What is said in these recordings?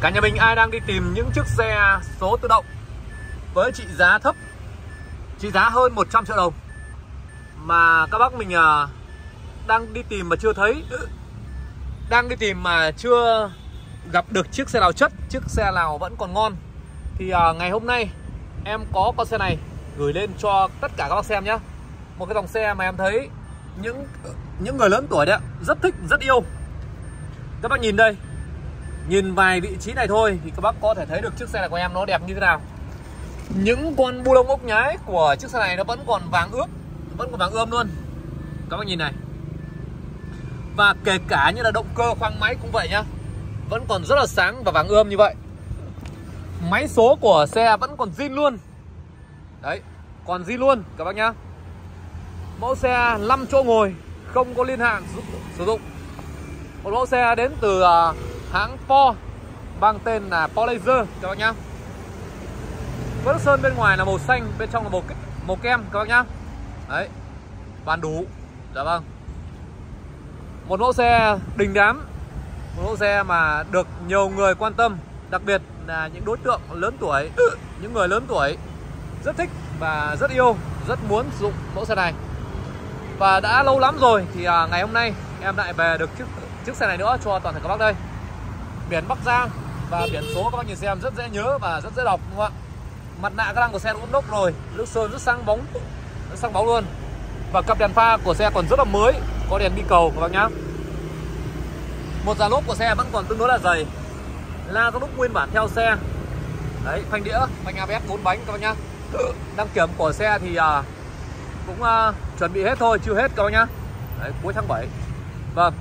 Cả nhà mình ai đang đi tìm những chiếc xe số tự động với trị giá thấp, trị giá hơn 100 triệu đồng mà các bác mình à, đang đi tìm mà chưa thấy, đang đi tìm mà chưa gặp được chiếc xe nào chất, chiếc xe nào vẫn còn ngon thì à, ngày hôm nay em có con xe này gửi lên cho tất cả các bác xem nhé. Một cái dòng xe mà em thấy những những người lớn tuổi đấy rất thích, rất yêu. Các bác nhìn đây, Nhìn vài vị trí này thôi thì các bác có thể thấy được chiếc xe này của em nó đẹp như thế nào. Những con bu lông ốc nhái của chiếc xe này nó vẫn còn vàng ướp Vẫn còn vàng ươm luôn. Các bác nhìn này. Và kể cả như là động cơ khoang máy cũng vậy nhá Vẫn còn rất là sáng và vàng ươm như vậy. Máy số của xe vẫn còn zin luôn. Đấy Còn zin luôn các bác nhá. Mẫu xe 5 chỗ ngồi Không có liên hạn sử dụng. Một mẫu xe đến từ uh, hãng Po mang tên là Po Laser các bác nhá. Vỡ sơn bên ngoài là màu xanh, bên trong là màu màu kem, các bác nhá. Đấy bàn đủ. Dạ vâng. Một mẫu xe đình đám, một mẫu xe mà được nhiều người quan tâm, đặc biệt là những đối tượng lớn tuổi, những người lớn tuổi rất thích và rất yêu, rất muốn sử dụng mẫu xe này. Và đã lâu lắm rồi thì à, ngày hôm nay em lại về được chiếc chiếc xe này nữa cho toàn thể các bác đây biển Bắc Giang và biển số các bác nhìn xem rất dễ nhớ và rất dễ đọc đúng không ạ? Mặt nạ các lăng của xe cũng đốc rồi nước sơn rất sáng bóng rất sáng bóng luôn. Và cặp đèn pha của xe còn rất là mới có đèn đi cầu các bác nhá. Một dàn lốp của xe vẫn còn tương đối là dày. La các nút nguyên bản theo xe. Đấy phanh đĩa phanh ABS bốn bánh các bác nhá. Đăng kiểm của xe thì à, cũng à, chuẩn bị hết thôi chưa hết các bác nhá. Đấy, cuối tháng 7 vâng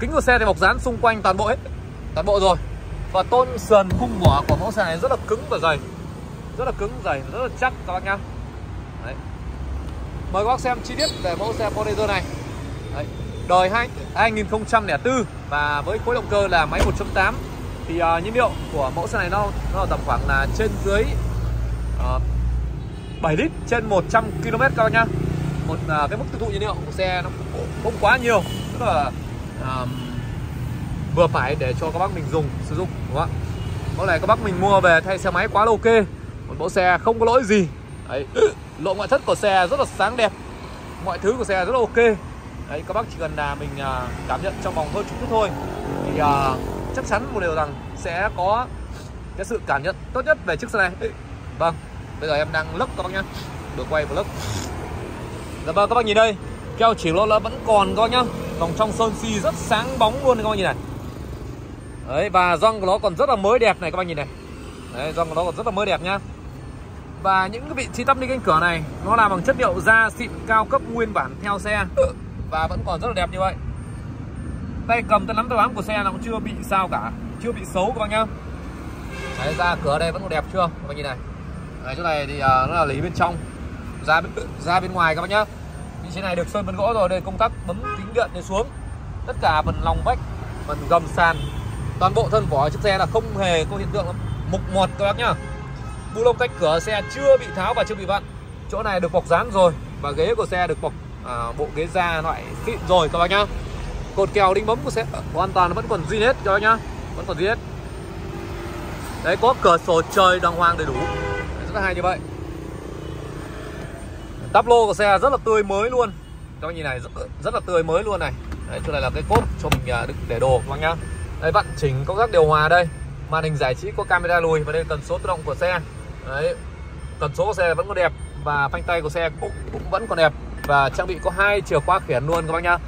kính của xe thì bọc dán xung quanh toàn bộ hết. Toàn bộ rồi. Và tôn sườn khung vỏ của mẫu xe này rất là cứng và dày. Rất là cứng dày rất là chắc các bác nhá. Đấy. mời các bác xem chi tiết về mẫu xe Forester này. Đấy. đời 2, 2004 và với khối động cơ là máy 1.8 thì à, uh, nhiên liệu của mẫu xe này nó nó là tầm khoảng là trên dưới à, uh, 7 lít trên 100 km các bác nhá. Một uh, cái mức tiêu thụ nhiên liệu của xe nó không quá nhiều. Tức là um, vừa phải để cho các bác mình dùng sử dụng đúng không ạ? Mẫu này các bác mình mua về thay xe máy quá là ok một mẫu xe không có lỗi gì. Đấy lộ ngoại thất của xe rất là sáng đẹp mọi thứ của xe rất là ok. Đấy các bác chỉ cần là mình uh, cảm nhận trong vòng hơn chút chút thôi. Thì uh, chắc chắn một điều rằng sẽ có cái sự cảm nhận tốt nhất về chiếc xe này. Vâng bây giờ em đang lốc các bác nhá. Được quay vlog. Dạ vâng các bác nhìn đây keo chỉ lỗ là vẫn còn các bác nhá vòng trong sơn xi rất sáng bóng luôn các bạn nhìn này. Đấy và răng của nó còn rất là mới đẹp này các bạn nhìn này. Đấy răng của nó còn rất là mới đẹp nhá. Và những cái vị trí tắp đi cánh cửa này nó làm bằng chất liệu da xịn cao cấp nguyên bản theo xe. Và vẫn còn rất là đẹp như vậy. Tay cầm tay nắm tay bám của xe nó cũng chưa bị sao cả chưa bị xấu các bạn nhá. Đấy ra cửa đây vẫn còn đẹp chưa? Các bạn nhìn này. Đấy chỗ này thì uh, nó là lý bên trong ra bên ra bên ngoài các bạn nhá vị trí này được sơn vân gỗ rồi đây công tắc bấm tính điện lên xuống. Tất cả phần lòng vách phần gầm sàn toàn bộ thân vỏ chiếc xe là không hề có hiện tượng mục mọt các bác nhá. Bu lông cách cửa xe chưa bị tháo và chưa bị vặn. Chỗ này được bọc dán rồi và ghế của xe được bọc à, bộ ghế da loại xịn rồi các bác nhá. Cột kèo đinh bấm của xe hoàn toàn vẫn còn duy hết các bác nhá vẫn còn duy hết. Đấy có cửa sổ trời đàng hoàng đầy đủ. Rất là hay như vậy. Tắp lô của xe rất là tươi mới luôn. Các bác nhìn này rất, rất là tươi mới luôn này. Đấy, chỗ này là cái cốp cho mình à, đựng để đồ các bác nhá. Đây vặn chỉnh công tác điều hòa đây. Màn hình giải trí có camera lùi Và đây là số tự động của xe. Đấy cần số của xe vẫn còn đẹp Và phanh tay của xe cũng, cũng vẫn còn đẹp. Và trang bị có hai chìa khóa khiển luôn các bác nhá.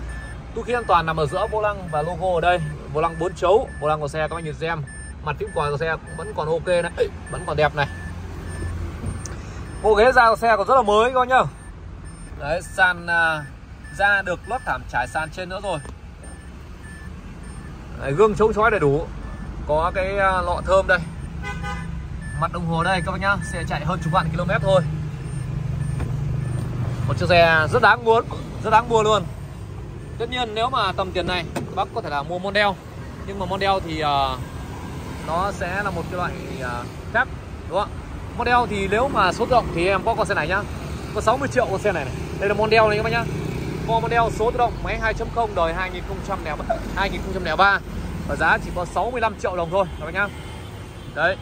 Tu khí an toàn nằm ở giữa vô lăng và logo ở đây. Vô lăng 4 chấu Vô lăng của xe các bác nhìn xem. Mặt phím còi của xe cũng vẫn còn ok này. Vẫn còn đẹp này. Bộ ghế da của xe còn rất là mới các bác nhá. Đấy sàn à, ra được lót thảm trải sàn trên nữa rồi. Đấy, Gương chống chói đầy đủ. Có cái à, lọ thơm đây. Mặt đồng hồ đây các bác nhá Xe chạy hơn chục vạn km thôi. Một chiếc xe rất đáng muốn Rất đáng mua luôn. Tất nhiên nếu mà tầm tiền này Bác có thể là mua Mondeo. Nhưng mà Mondeo thì uh, Nó sẽ là một cái loại uh, khác Đúng không Mondeo thì nếu mà số rộng thì em có con xe này nhá. Có 60 triệu con xe này này. Đây là model này các bác nhá. Ford model số tự động máy 2.0 đời 2003 2003 và giá chỉ có 65 triệu đồng thôi các bác nhá. Đấy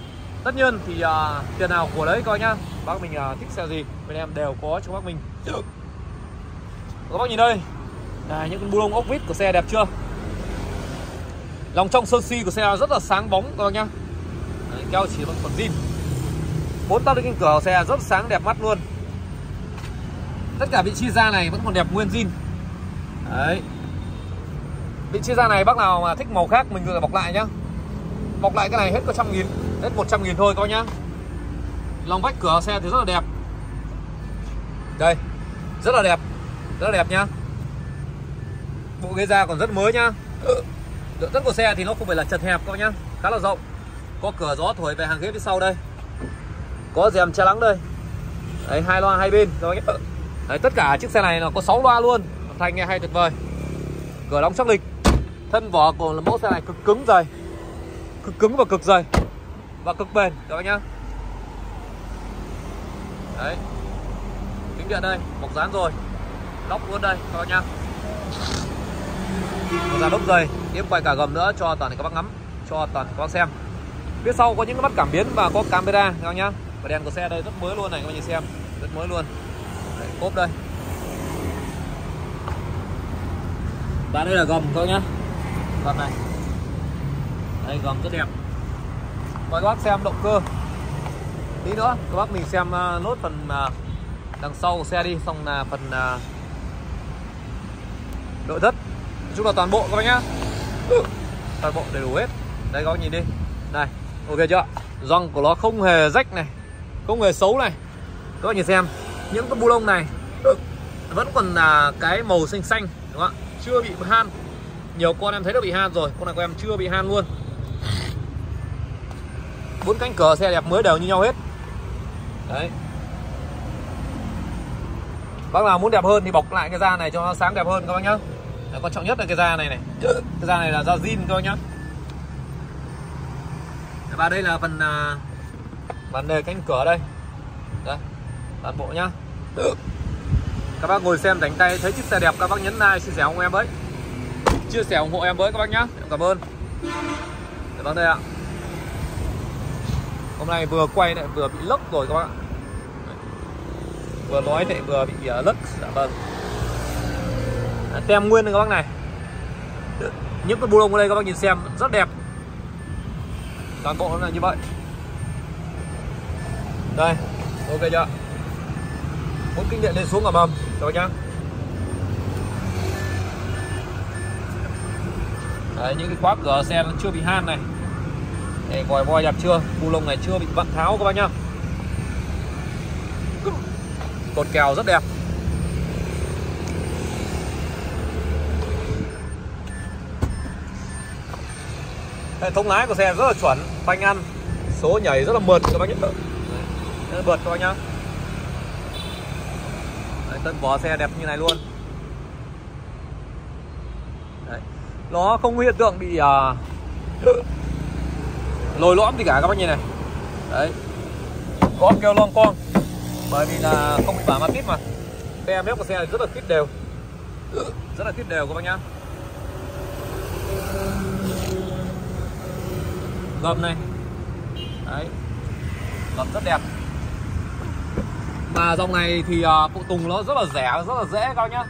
tất nhiên thì uh, tiền nào của đấy coi nhá. Bác mình uh, thích xe gì bên em đều có cho bác mình. Các bác nhìn đây. Là những bu lông ốc vít của xe đẹp chưa? Lòng trong sơn si của xe rất là sáng bóng các bác nhá. Đấy, keo chỉ bằng phần zin. Bốn tắp kinh cửa của xe rất sáng đẹp mắt luôn tất cả vị trí da này vẫn còn đẹp nguyên zin. Đấy. Vị trí da này bác nào mà thích màu khác mình vừa bọc lại nhá. Bọc lại cái này hết có trăm nghìn, hết 100 nghìn thôi coi nhá. Lòng vách cửa xe thì rất là đẹp. Đây, rất là đẹp, rất là đẹp nhá. Bộ ghế da còn rất mới nhá. Lượng rất của xe thì nó không phải là chật hẹp các nhá, khá là rộng. Có cửa gió thổi về hàng ghế phía sau đây. Có rèm che nắng đây. Đấy, hai loa hai bên rồi nhá đấy, tất cả chiếc xe này nó có 6 loa luôn. Thanh nghe hay tuyệt vời. Cửa đóng chắc lịch. Thân vỏ của mẫu xe này cực cứng dày cực cứng và cực dày và cực bền, các bác nhá. Đấy. Kính điện đây, bọc dán rồi. Lóc luôn đây, các bác nhá. Một dàn lốp dày tiếp quay cả gầm nữa cho toàn các bác ngắm, cho toàn các bác xem. Phía sau có những cái mắt cảm biến và có camera, các bác nhá. Và đèn của xe đây rất mới luôn này, các bác nhìn xem. Rất mới luôn cốp đây. Và đây là gầm các nhá. Gầm này. Đây gầm rất đẹp. Mời các bác xem động cơ. Tí nữa các bác mình xem uh, nốt phần uh, đằng sau của xe đi xong là phần uh, nội thất. Nói chung là toàn bộ các bác nhá. Ừ, toàn bộ đầy đủ hết. Đây các bác nhìn đi. Này ok chưa? Răng của nó không hề rách này không hề xấu này. Các bác nhìn xem những cái bu lông này ừ, vẫn còn là cái màu xanh xanh đúng không ạ? Chưa bị han. Nhiều con em thấy nó bị han rồi con này của em chưa bị han luôn. Bốn cánh cửa xe đẹp mới đều như nhau hết. Đấy. Bác nào muốn đẹp hơn thì bọc lại cái da này cho nó sáng đẹp hơn các bác nhá. Đấy, quan trọng nhất là cái da này này. Cái da này là da zin các bác nhá. Và đây là phần à, phần vấn đề cánh cửa đây. Đây toàn bộ nhá. Các bác ngồi xem rảnh tay thấy chiếc xe đẹp các bác nhấn like chia sẻ ủng hộ em với. Chia sẻ ủng hộ em với các bác nhá. Em cảm ơn. Để vâng đây ạ. Hôm nay vừa quay lại vừa bị lốc rồi các bác ạ. Vừa nói lại vừa bị uh, lất. Dạ vâng. À, tem nguyên này các bác này. Những cái bu lông ở đây các bác nhìn xem rất đẹp. Toàn bộ là như vậy. Đây ok chưa bốn kinh điện lên xuống cả mầm các bác nhá. Đấy, những cái khóa cửa xe nó chưa bị han này. Đây, vòi voi đẹp chưa? Bu lông này chưa bị vặn tháo các bác nhá. Cột kèo rất đẹp. Hệ thống lái của xe rất là chuẩn phanh ăn. Số nhảy rất là mượt các bác nhá. Rất là mượt các bác nhá. Đấy, vỏ xe đẹp như này luôn. Đấy. nó không có hiện tượng bị uh, lồi lõm gì cả các bác nhìn này. Đấy. Có kêu lon con. Bởi vì là không bị bả mặt tít mà. Xe mép của xe này rất là tít đều. Rất là tít đều các bác nhá. Gầm này. Đấy. Gầm rất đẹp mà dòng này thì uh, phụ tùng nó rất là rẻ rất là dễ các nhá.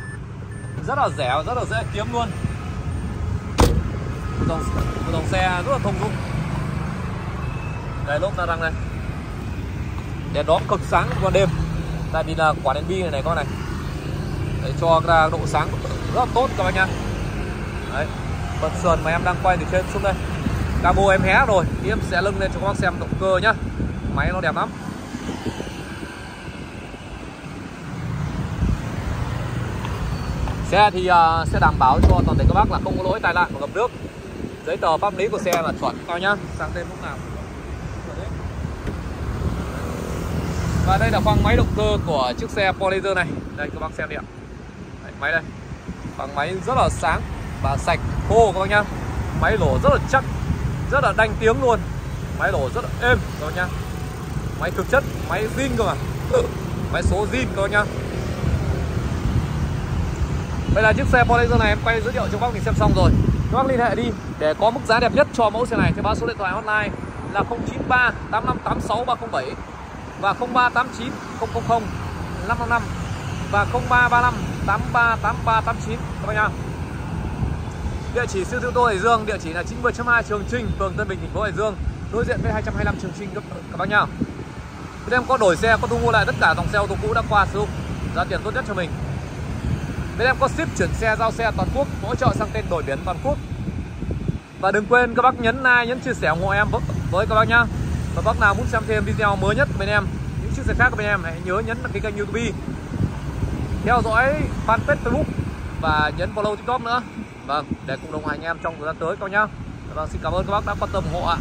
Rất là rẻ rất là dễ kiếm luôn. Dòng, dòng xe rất là thông dụng. Đây lốp ra răng đây. Đèn đóm cực sáng vào đêm. Tại vì là quả đèn bi này này con này. Để cho ra độ sáng rất là tốt các bác nhá. Đấy phần sườn mà em đang quay từ trên xuống đây. Cabo em hé rồi thì em sẽ lưng lên cho các bác xem động cơ nhá. Máy nó đẹp lắm. Xe thì uh, sẽ đảm bảo cho toàn thể các bác là không có lỗi tai nạn và ngập nước. Giấy tờ pháp lý của xe là chuẩn coi nhá. Sang tên lúc nào. Và đây là khoang máy động cơ của chiếc xe Polizer này. Đây các bác xem đi ạ. Đấy, Máy đây. Khoang máy rất là sáng và sạch khô các bác nhá. Máy lổ rất là chắc Rất là đanh tiếng luôn. Máy lổ rất là êm các bác nhá. Máy thực chất, máy zin cơ mà. Máy số zin các bác nhá. Đây là chiếc xe Polizer này em quay giới thiệu cho các bác mình xem xong rồi các bác liên hệ đi để có mức giá đẹp nhất cho mẫu xe này theo báo số điện thoại hotline là 093 8586 307 và 0389 000 555 và 0335 838389 các bác nhá. Địa chỉ siêu thị tôi tô Hải Dương, địa chỉ là 90.2 Trường Trinh, phường Tân Bình, thành phố Hải Dương, đối diện với 225 Trường Trinh các, các bác nhá. Bên em có đổi xe, có thu mua lại tất cả dòng xe ô tô cũ đã qua sử dụng, giá tiền tốt nhất cho mình. Bên em có ship chuyển xe, giao xe toàn quốc, hỗ trợ sang tên đổi biển toàn quốc. Và đừng quên các bác nhấn like, nhấn chia sẻ ủng hộ em với các bác nhá. Và bác nào muốn xem thêm video mới nhất bên em, những chiếc xe khác của bên em hãy nhớ nhấn đăng ký kênh YouTube, theo dõi fanpage Facebook và nhấn follow TikTok nữa. Vâng, để cùng đồng hành em trong thời gian tới các bác nhá. Vâng, xin cảm ơn các bác đã quan tâm ủng hộ ạ.